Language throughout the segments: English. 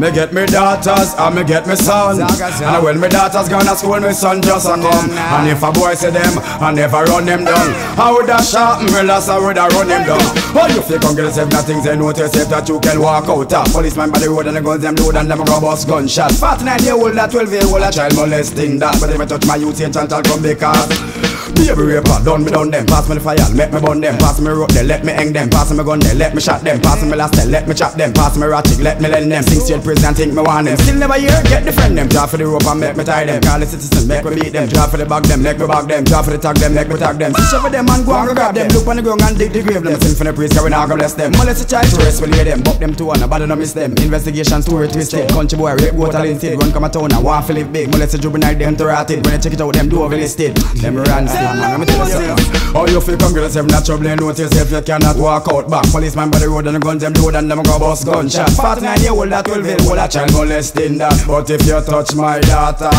Me get me daughters and me get me son. And when me daughters gone to school, me son just a come. And if a boy say them, I never run them down. I would have shot me last, I would have run them down. Oh, you feel come get yourself nothing, say no to yourself that you can walk out. Ah, policeman by the road and the guns them load and them go bust gunshot. 49 year old, that 12 year old, a child molesting that. But if I touch my youth, ancient, I'll come because. Baby raper, done me done them. Pass me the fire, let me burn them. Pass me rope, they let me hang them. Pass me gun, they let me shot them. Pass me last, they let me chop them. Pass me ratchet, let me lend them. Six year prison, think me want them. Still never hear, get the friend them. Draw for the rope and make me tie them. Call the citizen, make me beat them. Draw for the bag them, make me bag them. Draw for the tag them, make me tag them. Fish over them and go and grab them. Look on the ground and dig the grave them. Sing for the priest, carry now go bless them. Molest the child, trace, will hear them. Buck them two and nobody no miss them. Investigation story twisted. Country boy, rape, go talented. Run come a town and want to live big. Molest the juvenile, them to rotted. When they check it out, them do overlisted. Them run man. You something. How you feel come girl yourself not trouble and notice yourself you cannot walk out back. Policeman by the road and the guns them load and them go bust gunshot. 49 year old that 12 year old a child molesting that. But if you touch my daughter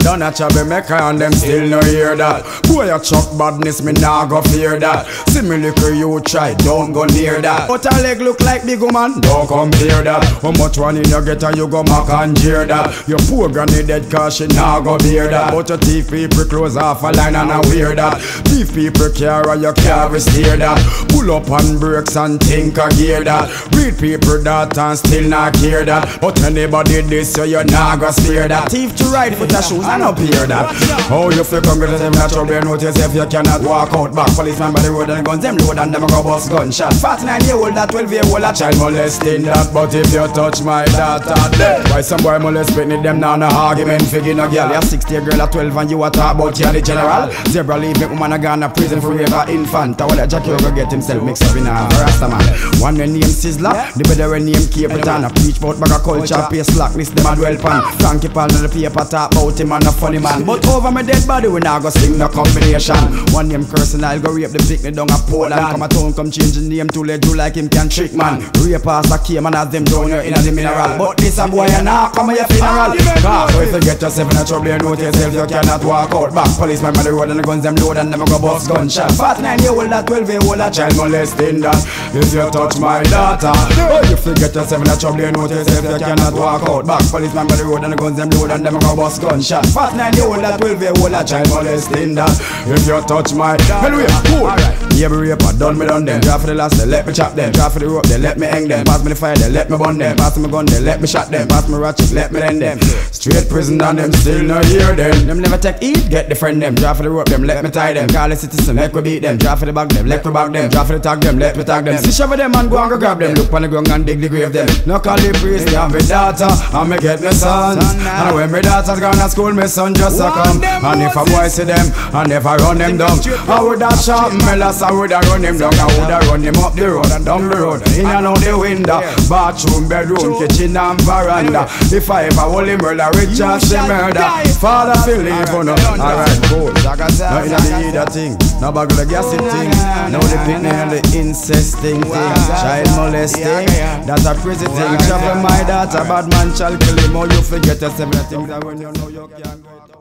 don't a chubby make and them still no hear that. Boy a chuck badness me nah go fear that. See me little you try don't go near that. But her leg look like big woman don't come compare that. How much one in your getter you go mock and jeer that. Your poor granny dead cause she nah go bear that. But your teeth people close off a line and a wear that. Thief people care you can't steer that. Pull up on brakes and think a gear that. Read people that and still not care that. But anybody this so you nah go spear that. Thief to ride for the shoes and up here that. Oh, How you feel to them that trouble. Notice if you cannot walk out back. Policeman by the road and guns them load and them go bust gunshot. 49 year old that 12 year old a child molesting that. But if you touch my daughter dead Why some boy molest me them now no argument. Figure no girl You're 60 girl at 12 and you a talk about you the general Zebra leave me woman a gone to prison for a infant I wanna Jackie go get himself mixed up in a Rasta man. One name Sizzla, the better name Capleton A preach about bag of culture, pay slack list them a dwell pan. Frankie Paul on the paper talk about him and a funny man. But over my dead body we now go sing the combination One name cursing I'll go rape the picnic down a Portland. Come a town come change the name to let you like him can trick man. Rape pass a came and as them down here in the mineral. But this a boy and now come at your funeral. Cause so if you get yourself in a trouble you know yourself you cannot walk out back. Policeman by the road and the guns them load and them go bust gunshot. 49 year old that 12 year old a child molesting that. If you touch my daughter Oh you forget yourself in a trouble you know yourself you cannot walk out. Back Policeman by the road and the guns them load and them go bust gunshot. 49 year old that 12 year old a child molesting that. If you touch my Anyway, cool. Yeah, me raper, done me done them. Drop for the last, they let me chop them. Drop for the rope, they let me hang them. Pass me the fire, they let me burn them. Pass me gun, they let me shot them. Pass me ratchet, let me lend them. Straight prison and them still no hear them. Them never take eat, get the friend them. Drop for the rope, them let me tie them. Call the citizen, let me beat them. Drop for the bag them, let me bag them. Drop for the tag them, let me tag them. See shovel them and go and go grab them. Look on the ground and dig the grave them. No call the priest, they have me daughter And me get me sons And when me daughter's gone to school, me son just a come. And if a boy see them, I never run them down I would have shot me last, I would have run him down I would have run him up the road and down the road. In and out the window Bathroom, bedroom, kitchen and veranda. If I ever hold him murder, rich as the murder. Father, feel leave on Alright, cool. Now in the either thing. Now bag the gassy thing. Now the picnic and the incest thing. Thing Child molesting. That's a crazy thing. Trouble my daughter Bad man shall kill him. Or you forget The things that when you know you can't go